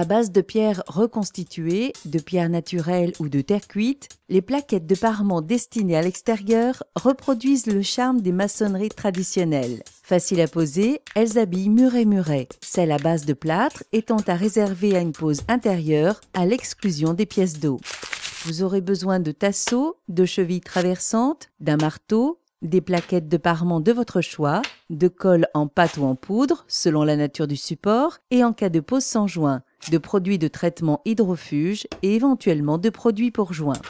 À base de pierres reconstituées, de pierres naturelles ou de terre cuite, les plaquettes de parement destinées à l'extérieur reproduisent le charme des maçonneries traditionnelles. Faciles à poser, elles habillent mur et muret, celles à base de plâtre étant à réserver à une pose intérieure à l'exclusion des pièces d'eau. Vous aurez besoin de tasseaux, de chevilles traversantes, d'un marteau, des plaquettes de parement de votre choix, de colle en pâte ou en poudre, selon la nature du support, et en cas de pose sans joint, de produits de traitement hydrofuge et éventuellement de produits pour joints.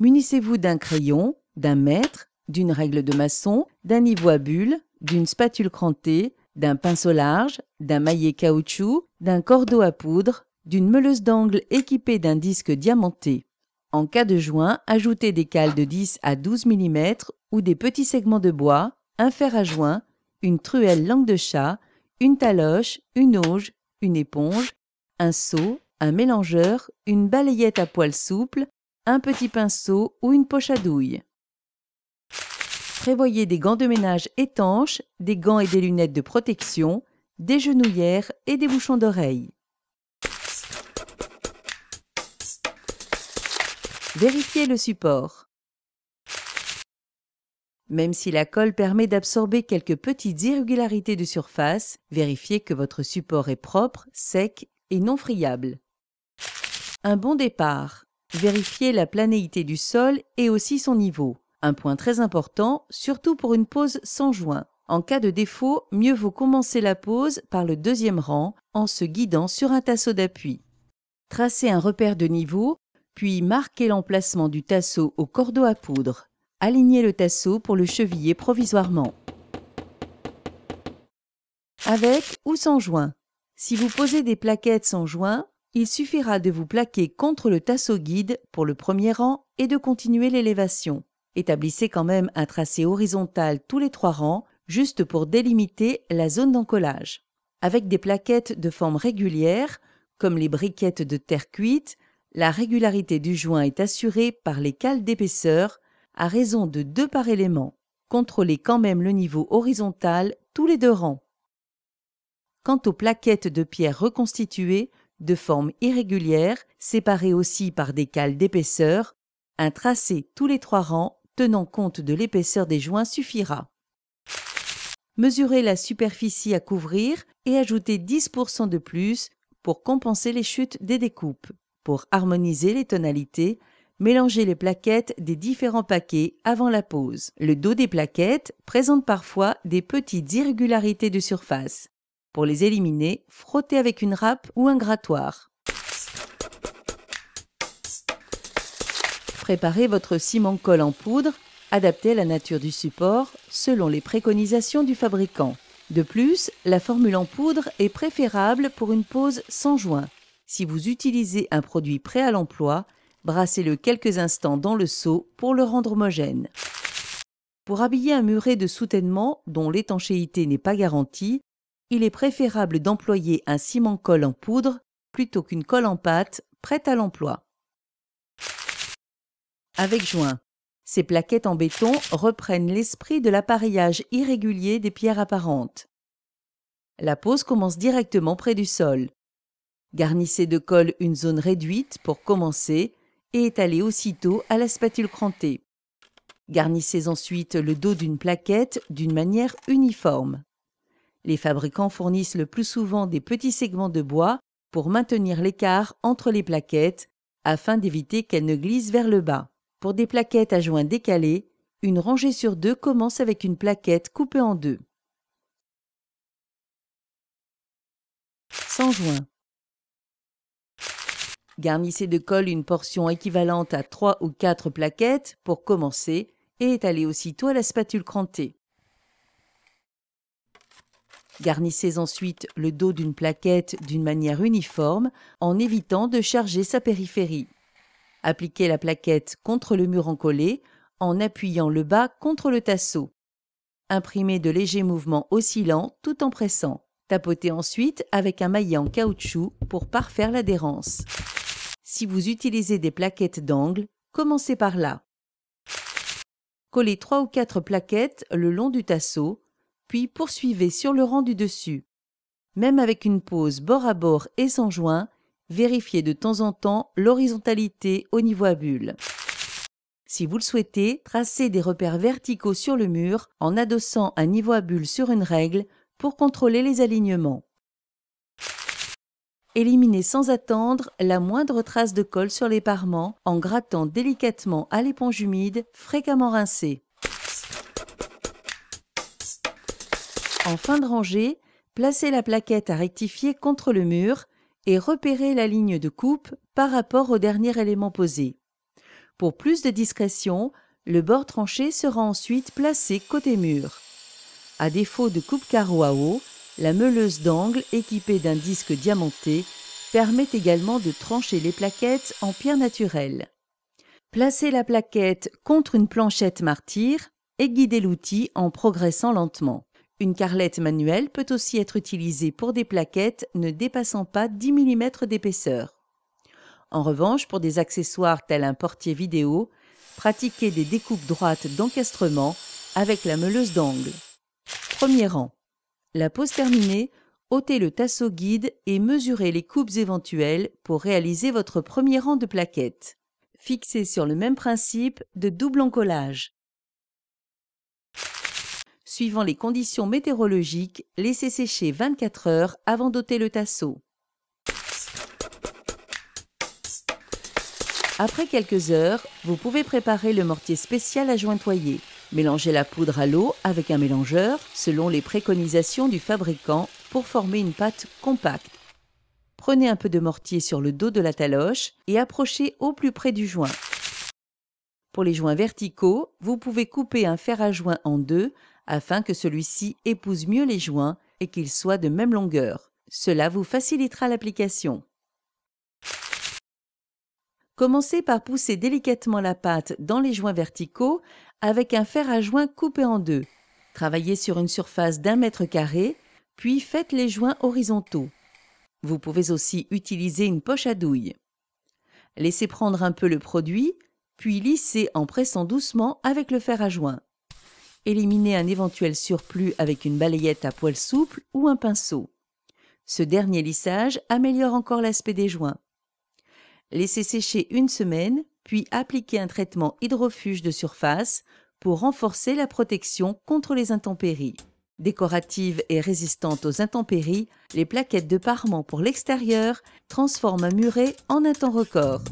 Munissez-vous d'un crayon, d'un mètre, d'une règle de maçon, d'un niveau à bulles, d'une spatule crantée, d'un pinceau large, d'un maillet caoutchouc, d'un cordeau à poudre, d'une meuleuse d'angle équipée d'un disque diamanté. En cas de joint, ajoutez des cales de 10 à 12 mm ou des petits segments de bois, un fer à joint, une truelle langue de chat, une taloche, une auge, une éponge, un seau, un mélangeur, une balayette à poils souple, un petit pinceau ou une poche à douille. Prévoyez des gants de ménage étanches, des gants et des lunettes de protection, des genouillères et des bouchons d'oreilles. Vérifiez le support. Même si la colle permet d'absorber quelques petites irrégularités de surface, vérifiez que votre support est propre, sec et non friable. Un bon départ. Vérifiez la planéité du sol et aussi son niveau. Un point très important, surtout pour une pose sans joint. En cas de défaut, mieux vaut commencer la pose par le deuxième rang en se guidant sur un tasseau d'appui. Tracez un repère de niveau, puis marquez l'emplacement du tasseau au cordeau à poudre. Alignez le tasseau pour le cheviller provisoirement. Avec ou sans joint. Si vous posez des plaquettes sans joint, il suffira de vous plaquer contre le tasseau guide pour le premier rang et de continuer l'élévation. Établissez quand même un tracé horizontal tous les trois rangs, juste pour délimiter la zone d'encollage. Avec des plaquettes de forme régulière, comme les briquettes de terre cuite, la régularité du joint est assurée par les cales d'épaisseur à raison de deux par élément. Contrôlez quand même le niveau horizontal tous les deux rangs. Quant aux plaquettes de pierre reconstituées, de forme irrégulière, séparées aussi par des cales d'épaisseur, un tracé tous les trois rangs tenant compte de l'épaisseur des joints suffira. Mesurez la superficie à couvrir et ajoutez 10% de plus pour compenser les chutes des découpes. Pour harmoniser les tonalités, Mélangez les plaquettes des différents paquets avant la pose. Le dos des plaquettes présente parfois des petites irrégularités de surface. Pour les éliminer, frottez avec une râpe ou un grattoir. Préparez votre ciment-colle en poudre, adapté à la nature du support selon les préconisations du fabricant. De plus, la formule en poudre est préférable pour une pose sans joint. Si vous utilisez un produit prêt à l'emploi, Brassez-le quelques instants dans le seau pour le rendre homogène. Pour habiller un muret de soutènement dont l'étanchéité n'est pas garantie, il est préférable d'employer un ciment-colle en poudre plutôt qu'une colle en pâte prête à l'emploi. Avec joint. Ces plaquettes en béton reprennent l'esprit de l'appareillage irrégulier des pierres apparentes. La pose commence directement près du sol. Garnissez de colle une zone réduite pour commencer et étalez aussitôt à la spatule crantée. Garnissez ensuite le dos d'une plaquette d'une manière uniforme. Les fabricants fournissent le plus souvent des petits segments de bois pour maintenir l'écart entre les plaquettes afin d'éviter qu'elles ne glissent vers le bas. Pour des plaquettes à joints décalés, une rangée sur deux commence avec une plaquette coupée en deux. Sans joint. Garnissez de colle une portion équivalente à 3 ou 4 plaquettes pour commencer et étalez aussitôt la spatule crantée. Garnissez ensuite le dos d'une plaquette d'une manière uniforme en évitant de charger sa périphérie. Appliquez la plaquette contre le mur encollé en appuyant le bas contre le tasseau. Imprimez de légers mouvements oscillants tout en pressant. Tapotez ensuite avec un maillet en caoutchouc pour parfaire l'adhérence. Si vous utilisez des plaquettes d'angle, commencez par là. Collez trois ou quatre plaquettes le long du tasseau, puis poursuivez sur le rang du dessus. Même avec une pose bord à bord et sans joint, vérifiez de temps en temps l'horizontalité au niveau à bulle. Si vous le souhaitez, tracez des repères verticaux sur le mur en adossant un niveau à bulle sur une règle pour contrôler les alignements. Éliminez sans attendre la moindre trace de colle sur les parements en grattant délicatement à l'éponge humide fréquemment rincée. En fin de rangée, placez la plaquette à rectifier contre le mur et repérez la ligne de coupe par rapport au dernier élément posé. Pour plus de discrétion, le bord tranché sera ensuite placé côté mur. À défaut de coupe carreau à eau, la meuleuse d'angle équipée d'un disque diamanté permet également de trancher les plaquettes en pierre naturelle. Placez la plaquette contre une planchette martyre et guidez l'outil en progressant lentement. Une carlette manuelle peut aussi être utilisée pour des plaquettes ne dépassant pas 10 mm d'épaisseur. En revanche, pour des accessoires tels un portier vidéo, pratiquez des découpes droites d'encastrement avec la meuleuse d'angle. Premier rang. La pose terminée, ôtez le tasseau guide et mesurez les coupes éventuelles pour réaliser votre premier rang de plaquettes. Fixez sur le même principe de double encollage. Suivant les conditions météorologiques, laissez sécher 24 heures avant d'ôter le tasseau. Après quelques heures, vous pouvez préparer le mortier spécial à jointoyer. Mélangez la poudre à l'eau avec un mélangeur selon les préconisations du fabricant pour former une pâte compacte. Prenez un peu de mortier sur le dos de la taloche et approchez au plus près du joint. Pour les joints verticaux, vous pouvez couper un fer à joint en deux afin que celui-ci épouse mieux les joints et qu'il soit de même longueur. Cela vous facilitera l'application. Commencez par pousser délicatement la pâte dans les joints verticaux avec un fer à joint coupé en deux. Travaillez sur une surface d'un mètre carré, puis faites les joints horizontaux. Vous pouvez aussi utiliser une poche à douille. Laissez prendre un peu le produit, puis lissez en pressant doucement avec le fer à joint. Éliminez un éventuel surplus avec une balayette à poil souple ou un pinceau. Ce dernier lissage améliore encore l'aspect des joints. Laissez sécher une semaine, puis appliquez un traitement hydrofuge de surface pour renforcer la protection contre les intempéries. Décoratives et résistantes aux intempéries, les plaquettes de parement pour l'extérieur transforment un muret en un temps record.